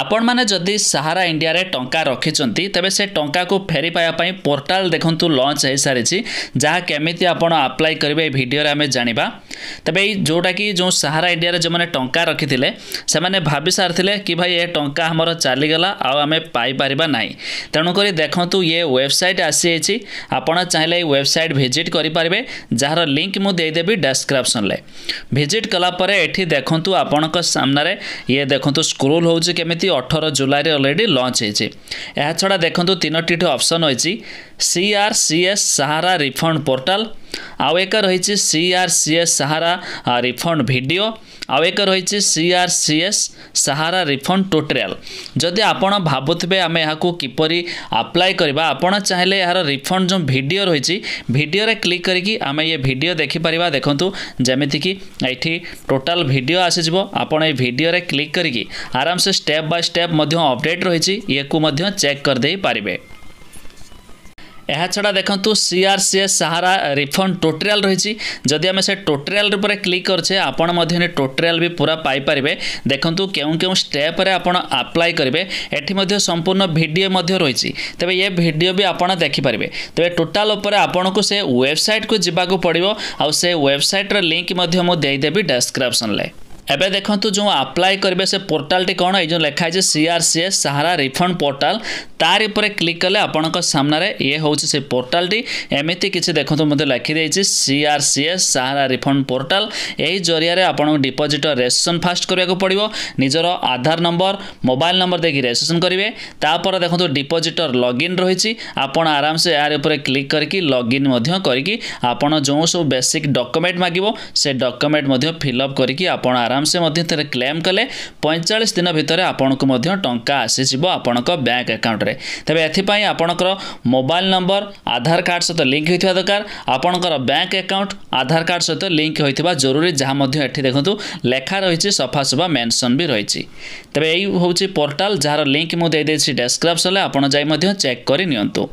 ଆପଣମାନେ ଯଦି ସାହାରା ଇଣ୍ଡିଆରେ ଟଙ୍କା ରଖିଛନ୍ତି ତେବେ ସେ ଟଙ୍କାକୁ ଫେରି ପାଇବା ପାଇଁ ପୋର୍ଟାଲ୍ ଦେଖନ୍ତୁ ଲଞ୍ଚ ହୋଇସାରିଛି ଯାହା କେମିତି ଆପଣ ଆପ୍ଲାଏ କରିବେ ଏ ଭିଡ଼ିଓରେ ଆମେ ଜାଣିବା ତେବେ ଏଇ ଯେଉଁଟାକି ଯେଉଁ ସାହାରା ଇଣ୍ଡିଆରେ ଯେଉଁମାନେ ଟଙ୍କା ରଖିଥିଲେ ସେମାନେ ଭାବି ସାରିଥିଲେ କି ଭାଇ ଏ ଟଙ୍କା ଆମର ଚାଲିଗଲା ଆଉ ଆମେ ପାଇପାରିବା ନାହିଁ ତେଣୁକରି ଦେଖନ୍ତୁ ଇଏ ୱେବସାଇଟ୍ ଆସିଯାଇଛି ଆପଣ ଚାହିଁଲେ ଏଇ ୱେବସାଇଟ୍ ଭିଜିଟ୍ କରିପାରିବେ ଯାହାର ଲିଙ୍କ୍ ମୁଁ ଦେଇଦେବି ଡେସ୍କ୍ରିପ୍ସନ୍ରେ ଭିଜିଟ୍ କଲାପରେ ଏଠି ଦେଖନ୍ତୁ ଆପଣଙ୍କ ସାମ୍ନାରେ ଇଏ ଦେଖନ୍ତୁ ସ୍କୁଲ୍ ହେଉଛି କେମିତି ଅଠର ଜୁଲାଇରେ ଅଲରେଡ଼ି ଲଞ୍ଚ ହେଇଛି ଏହାଛଡ଼ା ଦେଖନ୍ତୁ ତିନୋଟିଠି ଅପସନ୍ ହୋଇଛି C R C S Sahara refund portal आउ एक रही C R C S Sahara refund भिड आउ एक रही C R C S Sahara refund tutorial जदि आपण भावुवे आम यहाँ किपरि आप्लाय करवा आपड़ चाहिए यार रिफंड जो भिड रही भिड में क्लिक करें ये भिड देखिपर देखूँ जमीक ये टोटाल भिड आसीज आपड में क्लिक करके आराम से स्टेप बै स्टेप अबडेट रही चेक करदे पारे ଏହାଛଡ଼ା ଦେଖନ୍ତୁ C R C S Sahara refund tutorial ରହିଛି ଯଦି ଆମେ ସେ ଟୋଟେରିଆଲ୍ ଉପରେ କ୍ଲିକ୍ କରୁଛେ ଆପଣ ମଧ୍ୟ ଏ ଟୋଟେରିଆଲ୍ ବି ପୁରା ପାଇପାରିବେ ଦେଖନ୍ତୁ କେଉଁ କେଉଁ ଷ୍ଟେପ୍ରେ ଆପଣ ଆପ୍ଲାଏ କରିବେ ଏଠି ମଧ୍ୟ ସମ୍ପୂର୍ଣ୍ଣ ଭିଡ଼ିଓ ମଧ୍ୟ ରହିଛି ତେବେ ଏ ଭିଡ଼ିଓ ବି ଆପଣ ଦେଖିପାରିବେ ତେବେ ଟୋଟାଲ୍ ଉପରେ ଆପଣଙ୍କୁ ସେ ୱେବସାଇଟ୍କୁ ଯିବାକୁ ପଡ଼ିବ ଆଉ ସେ ୱେବସାଇଟ୍ର ଲିଙ୍କ୍ ମଧ୍ୟ ମୁଁ ଦେଇଦେବି ଡେସ୍କ୍ରିପ୍ସନ୍ରେ এবে দেখুন যে আপ্লাই করবে সে পোর্টালটি কোণ এই যে লেখা হয়েছে সিআরসিএস সাহারা রিফন্ড পোর্টাল তার উপরে ক্লিক কলে আপনার সামনে ইয়ে হচ্ছে সেই পোর্টালটি এমিতি কিছু দেখুন মধ্যে লেখি দিয়েছি সিআরসিএস সাহারা রিফন্ড পোর্টাল এই জরিয়া আপনার ডিপোজিট রেজিষ্ট্রেসন ফার্স্ট করা পড়ব নিজের আধার নম্বর মোবাইল নম্বর দেখি রেজিষ্ট্রেসন করবে তাপরে দেখুন ডিপোজিটর লগ ইন রয়েছে আপনার আরামসে এর উপরে ক্লিক করি লগ ইন করি আপনার যে সব বেসিক ডকুমেন্ট মাগব সে ডকুমেন্ট ফিল আপ করি আপনার আরাম ଆରାମସେ ମଧ୍ୟ ଥରେ କ୍ଲେମ୍ କଲେ ପଇଁଚାଳିଶ ଦିନ ଭିତରେ ଆପଣଙ୍କୁ ମଧ୍ୟ ଟଙ୍କା ଆସିଯିବ ଆପଣଙ୍କ ବ୍ୟାଙ୍କ ଆକାଉଣ୍ଟରେ ତେବେ ଏଥିପାଇଁ ଆପଣଙ୍କର ମୋବାଇଲ ନମ୍ବର ଆଧାର କାର୍ଡ଼ ସହିତ ଲିଙ୍କ ହୋଇଥିବା ଦରକାର ଆପଣଙ୍କର ବ୍ୟାଙ୍କ ଆକାଉଣ୍ଟ ଆଧାର କାର୍ଡ଼ ସହିତ ଲିଙ୍କ ହୋଇଥିବା ଜରୁରୀ ଯାହା ମଧ୍ୟ ଏଠି ଦେଖନ୍ତୁ ଲେଖା ରହିଛି ସଫାସଫା ମେନସନ୍ ବି ରହିଛି ତେବେ ଏଇ ହେଉଛି ପୋର୍ଟାଲ ଯାହାର ଲିଙ୍କ ମୁଁ ଦେଇଦେଇଛି ଡେସ୍କ୍ରିପ୍ସନ୍ରେ ଆପଣ ଯାଇ ମଧ୍ୟ ଚେକ୍ କରି ନିଅନ୍ତୁ